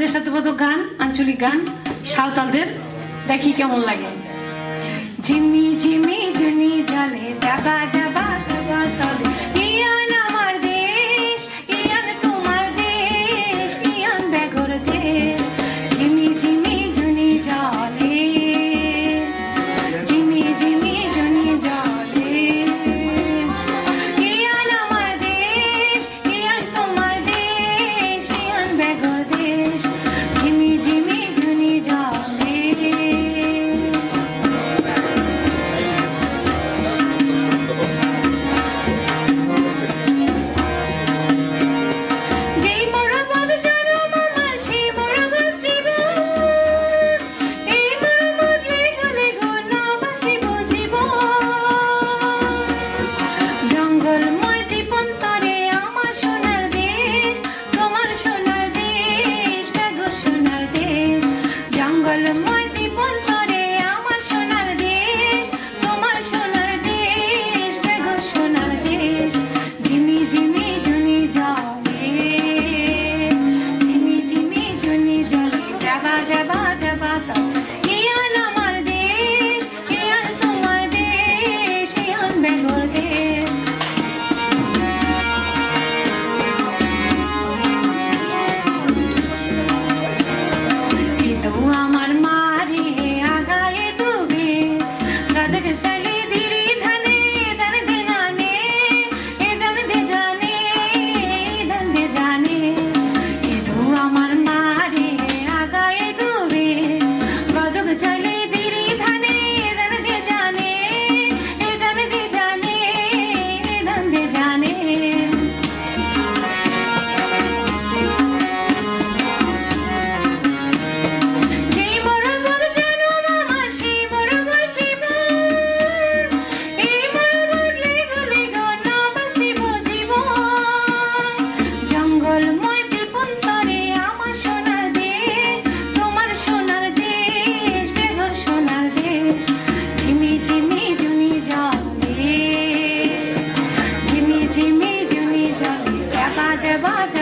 দেশাত্মবোধক গান আঞ্চলিক গান সাঁওতালদের। দেখি কেমন লাগে। ঝিমি ঝিমি ঝুনি জানে তলে ராஜபாத